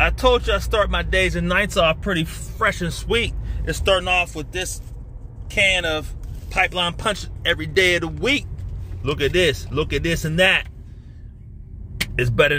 I told you I start my days and nights off pretty fresh and sweet. It's starting off with this can of pipeline punch every day of the week. Look at this, look at this and that. It's better